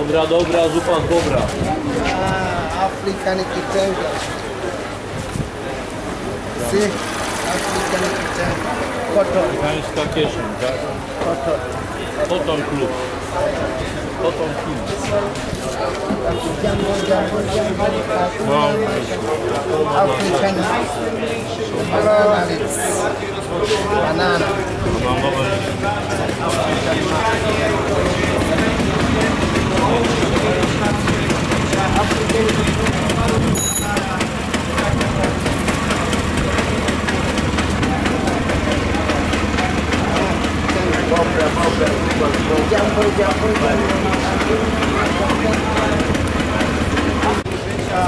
Dobra, dobra, zupa dobra. A, africana que tanga. Sim, africana que tanga. Cotton. Africana Caucasian, tá? Cotton. Cotton Club. Cotton Club. Africana. Banana. Banana. Banana. Jumbo, jumbo, jumbo. Życia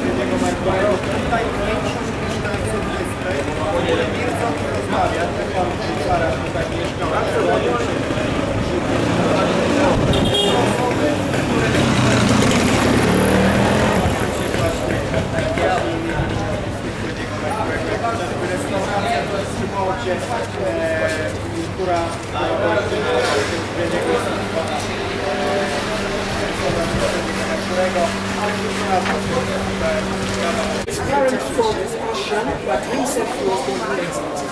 Freddiego Mercury'ego. Tutaj większość mieszkańców jest o wiele milcząco rozmawia. Ten pan Szara tutaj mieszkał. Absolutnie. Osoby, które... Restauracja to jest przy His parent form is Russian, but himself he was Lexington.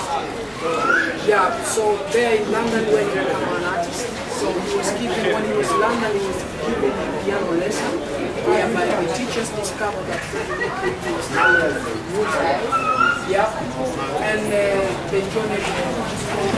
Yeah, so there in London when he became an artist, so he was given, when he was in London, he was given a piano lesson, whereby the teachers discovered that Mercury was in music. Yeah, and uh, they donated Therefore,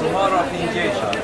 Tomorrow 50.